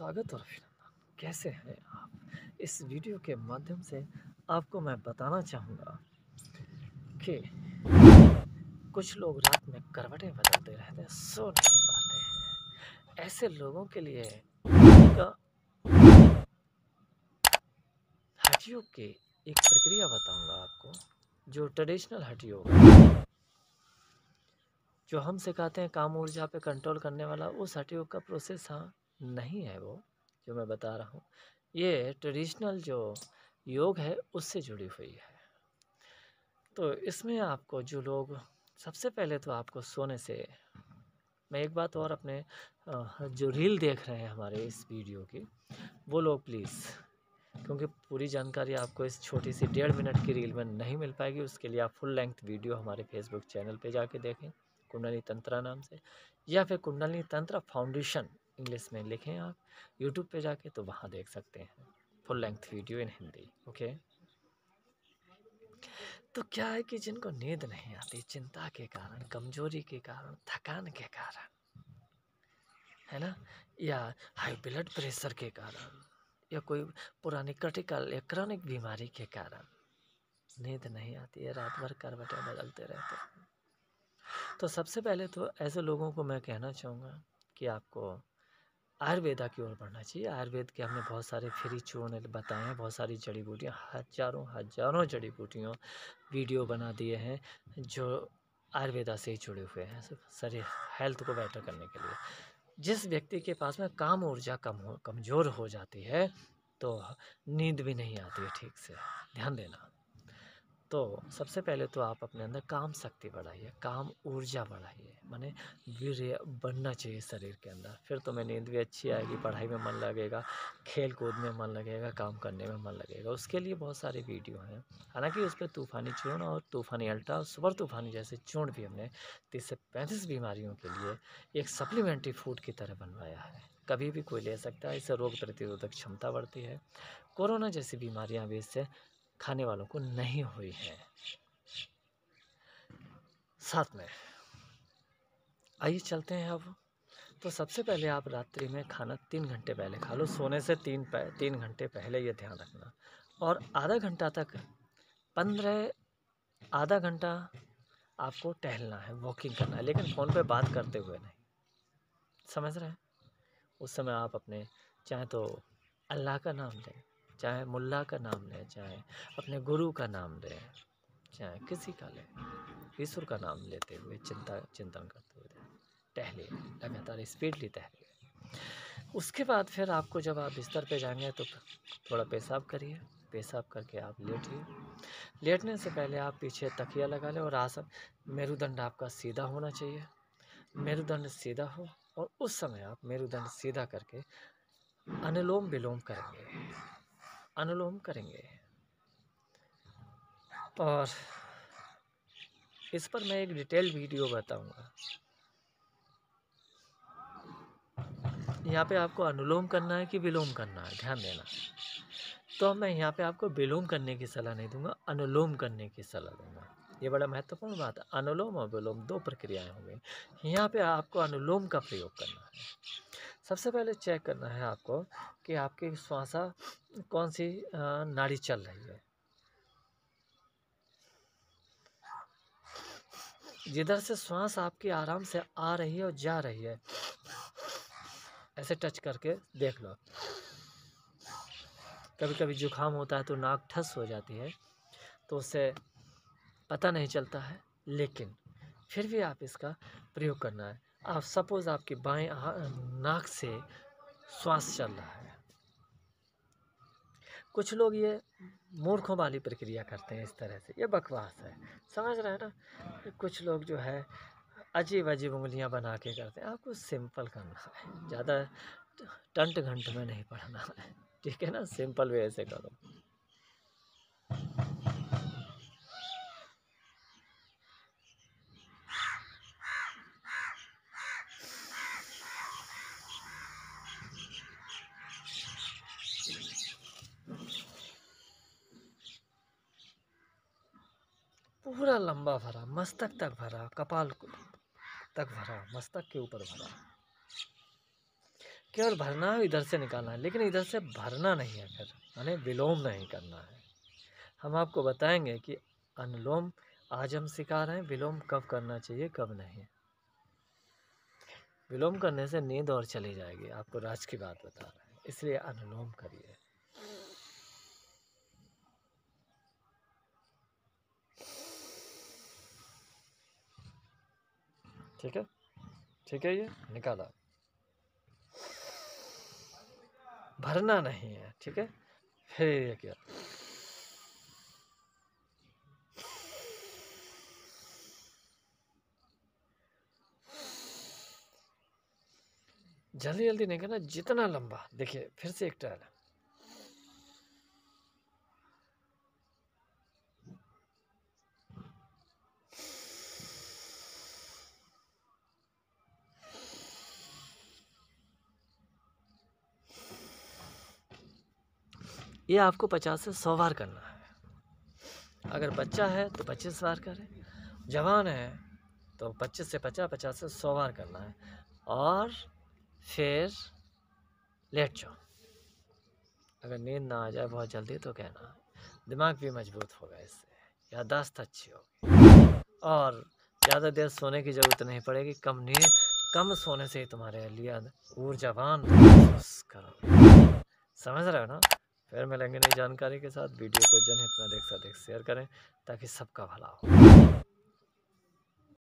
स्वागत और अभिनंदन कैसे हैं आप? इस वीडियो के माध्यम से आपको मैं बताना चाहूँगा कि कुछ लोग रात में करवटें बदलते रहते हैं, सो नहीं पाते हैं। ऐसे लोगों के लिए का हठयोग की एक प्रक्रिया बताऊँगा आपको, जो ट्रेडिशनल हठयोग है जो हम सिखाते हैं, काम ऊर्जा पे कंट्रोल करने वाला, उस हठयोग का प्रोसेस हाँ नहीं है वो, जो मैं बता रहा हूँ। ये ट्रेडिशनल जो योग है, उससे जुड़ी हुई है। तो इसमें आपको जो लोग, सबसे पहले तो आपको सोने से, मैं एक बात और अपने जो रील देख रहे हैं हमारे इस वीडियो की, वो लोग प्लीज़ क्योंकि पूरी जानकारी आपको इस छोटी सी डेढ़ मिनट की रील में नहीं मिल पाएगी, उसके लिए आप फुल लेंथ वीडियो हमारे फेसबुक चैनल पे जाके देखें, कुंडली तंत्रा नाम से, या फिर कुंडली तंत्र फाउंडेशन इंग्लिश में लिखें आप यूट्यूब पे जाके तो वहाँ देख सकते हैं। Full length video in Hindi okay तो क्या है कि जिनको नींद नहीं आती, चिंता के कारण, कमज़ोरी के कारण, थकान के कारण, है ना? या हाई ब्लड प्रेशर के कारण, या कोई पुरानी क्रिटिकल या क्रॉनिक बीमारी के कारण, नींद नहीं आती है रात भर करवटें बदलते रहते हैं। तो सबसे पहले तो ऐसे लोगों को मैं कहना चाहूँगा कि आपको आयुर्वेदा की ओर बढ़ना चाहिए। आयुर्वेद के हमने बहुत सारे फ्री चूर्ण बताए हैं, बहुत सारी जड़ी बूटियाँ, हज़ारों हज़ारों जड़ी बूटियों वीडियो बना दिए हैं, जो आयुर्वेदा से ही जुड़े हुए हैं शरीर, हेल्थ को बेटर करने के लिए। जिस व्यक्ति के पास में काम ऊर्जा कम हो, कमज़ोर हो जाती है तो नींद भी नहीं आती है ठीक से। ध्यान देना। तो सबसे पहले तो आप अपने अंदर काम शक्ति बढ़ाइए, काम ऊर्जा बढ़ाइए, माने वीर बनना चाहिए शरीर के अंदर। फिर तो मैं नींद भी अच्छी आएगी, पढ़ाई में मन लगेगा, खेल कूद में मन लगेगा, काम करने में मन लगेगा। उसके लिए बहुत सारे वीडियो हैं। हालाँकि उस पर तूफ़ानी चूर्ण और तूफ़ानी अल्ट्रा और सुपर तूफ़ानी जैसे चूर्ण भी हमने तीस से पैंतीस बीमारियों के लिए एक सप्लीमेंट्री फ़ूड की तरह बनवाया है। कभी भी कोई ले सकता है, इससे रोग प्रतिरोधक क्षमता बढ़ती है। कोरोना जैसी बीमारियाँ भी इससे खाने वालों को नहीं हुई है। साथ में आइए चलते हैं अब। तो सबसे पहले आप रात्रि में खाना तीन घंटे पहले खा लो सोने से तीन पह, तीन घंटे पहले ये ध्यान रखना। और आधा घंटा तक पंद्रह आधा घंटा आपको टहलना है वॉकिंग करना है लेकिन फ़ोन पे बात करते हुए नहीं। समझ रहे हैं? उस समय आप अपने चाहे तो अल्लाह का नाम लें चाहे मुल्ला का नाम लें, चाहे अपने गुरु का नाम लें, चाहे किसी का लें ईश्वर का नाम लेते हुए चिंता, चिंतन करते हुए टहले लगातार स्पीडली टहले उसके बाद फिर आपको जब आप बिस्तर पे जाएँगे तो थोड़ा पेशाब करिए। पेशाब करके आप लेटिए। लेटने से पहले आप पीछे तकिया लगा लें और आसन, मेरुदंड आपका सीधा होना चाहिए। मेरुदंड सीधा हो और उस समय आप मेरुदंड सीधा करके अनुलोम विलोम करेंगे। अनुलोम करेंगे। और इस पर मैं एक डिटेल वीडियो बताऊँगा। यहाँ पे आपको अनुलोम करना है कि विलोम करना है? ध्यान देना। तो मैं यहाँ पे आपको विलोम करने की सलाह नहीं दूँगा, अनुलोम करने की सलाह दूँगा। ये बड़ा महत्वपूर्ण बात है। अनुलोम और विलोम दो प्रक्रियाएँ होंगी। यहाँ पे आपको अनुलोम का प्रयोग करना है। सबसे पहले चेक करना है आपको कि आपकी श्वासा कौन सी नाड़ी चल रही है। जिधर से श्वास आपकी आराम से आ रही है और जा रही है, ऐसे टच करके देख लो। कभी कभी जुकाम होता है तो नाक ठस हो जाती है तो उससे पता नहीं चलता है, लेकिन फिर भी आप इसका प्रयोग करना है। आप सपोज़ आपकी बाएँ नाक से श्वास चल रहा है। कुछ लोग ये मूर्खों वाली प्रक्रिया करते हैं इस तरह से। ये बकवास है। समझ रहे हैं ना? कुछ लोग जो है अजीब अजीब उंगलियाँ बना के करते हैं। आपको सिंपल करना है। ज़्यादा टंट घंट में नहीं पढ़ना है। ठीक है ना? सिंपल वे से करो। पूरा लंबा भरा, मस्तक तक भरा, कपाल तक भरा, मस्तक के ऊपर भरा। केवल भरना है इधर से निकालना है, लेकिन इधर से भरना नहीं है फिर, यानी विलोम नहीं करना है। हम आपको बताएँगे कि अनुलोम आज हम सिखा रहे हैं, विलोम कब करना चाहिए, कब नहीं। विलोम करने से नींद और चली जाएगी, आपको राज की बात बता रहे हैं, इसलिए अनुलोम करिए। ठीक है? ठीक है ये? निकाला। भरना नहीं है, ठीक है? फिर ये क्या। जल्दी जल्दी नहीं करना, जितना लंबा। देखिए, फिर से एक ट्रायल ये आपको पचास से सौ बार करना है। अगर बच्चा है तो पच्चीस बार करें। जवान है तो पच्चीस से पचास पचास से सौ बार करना है। और फिर लेट जाओ। अगर नींद ना आ जाए बहुत जल्दी तो कहना दिमाग भी मज़बूत होगा इससे। यादाश्त अच्छी होगी। और ज़्यादा देर सोने की ज़रूरत नहीं पड़ेगी। कम नींद, कम सोने से ही तुम्हारे लिए ऊर्जावान करो। समझ रहे हो ना? फिर मिलेंगे नई जानकारी के साथ। वीडियो को जनहित में देख सकते शेयर करें ताकि सबका भला हो।